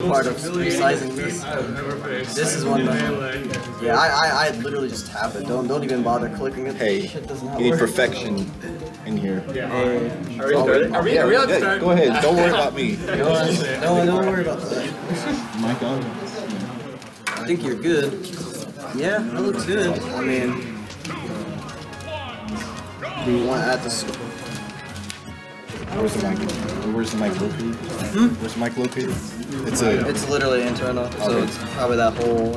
part of resizing this. This is one that, yeah, I, I, I literally just tap it. Don't, don't even bother clicking it. Hey, you need work. perfection in here. Hey, Are we started? Are we, are we on Yeah, start? Go ahead. Don't worry about me. no, don't worry about that. My God. I think you're good. Yeah, that looks good. I mean, do you want to add this? Where's the mic? Where's the mic located? Hmm? Where's the mic located? It's a. It's literally internal, so Okay. it's probably that whole.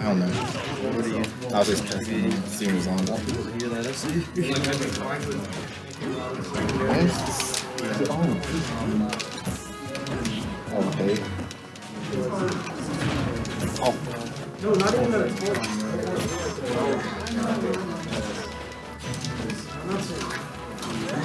I don't know. What do you? I was just testing. See what was on. People hear that?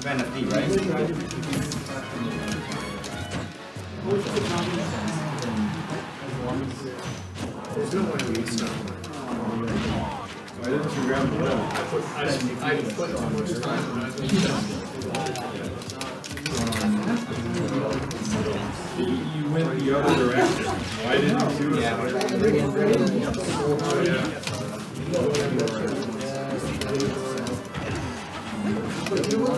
see. Oh. Okay. Oh. I do some list. You went the other direction. Why didn't you do it? Oh, yeah.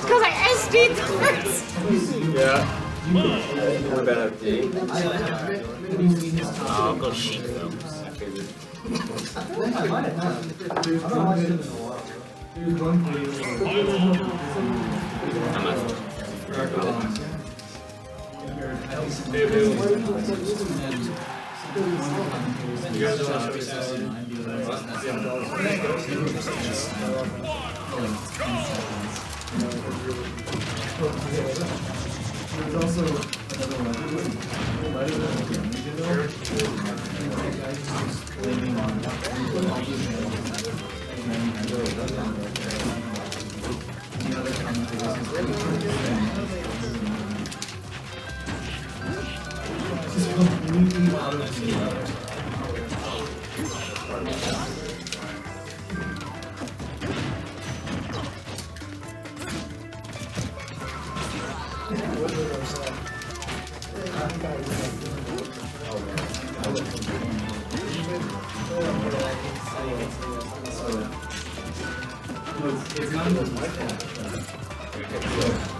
Because I SD first. Yeah. Update? I'll go Sheik though. I'm not. There's also another one. It's not even like that.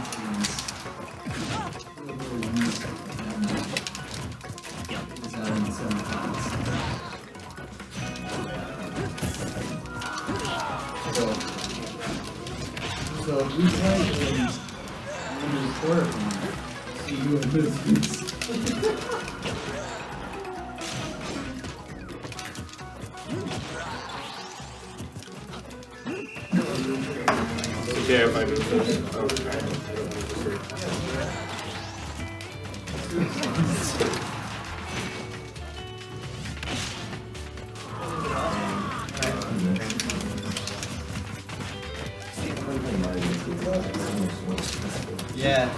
out. So we in in the quarterfinal. See you and this. Okay, if I do this. Yeah.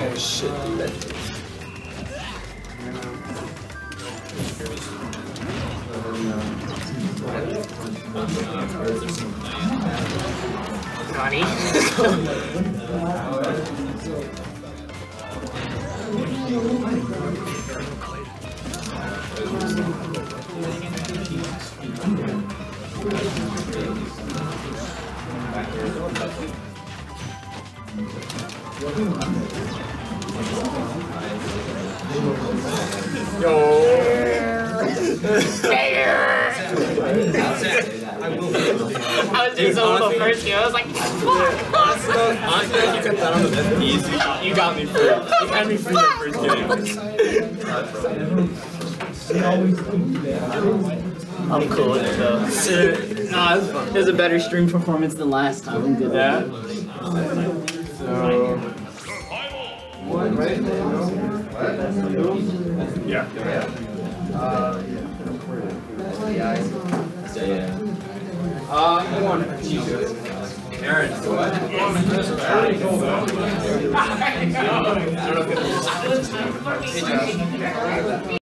Oh shit, dude. Connie. I was just a little first year. I was like, fuck. Honestly, if you cut that on the best piece, you got me free. You had me free the first game. I'm cool it though. Nah, it was fun. It was a better stream performance than last time. I'm good. Yeah. So. Yeah. Uh, come on. Aaron, what? I was fucking